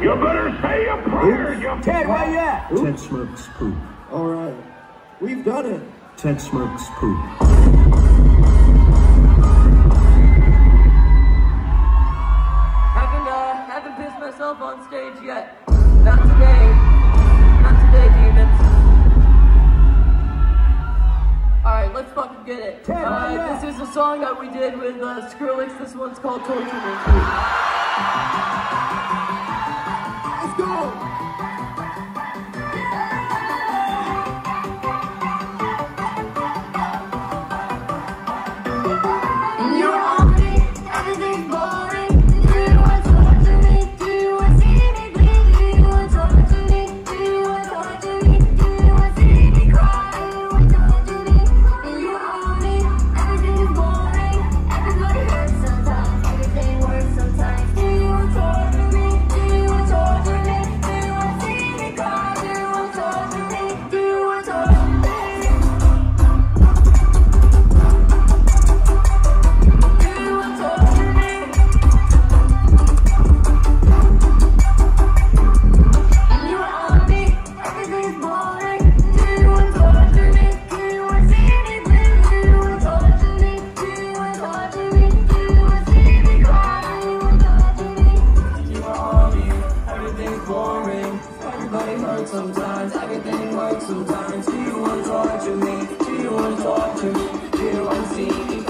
You better say a prayer, you Ted, where you at? Ted Smirks poop. All right. We've done it. Ted Smirks poop. Haven't, uh, haven't pissed myself on stage yet. Not today. Not today, demons. Alright, let's fucking get it. Ted, Uh, yeah. this is a song that we did with uh, Skrillex. This one's called Torture Me. hurt sometimes. Everything works sometimes. Do you want to torture me? Do you want to torture me? Do you want to see me?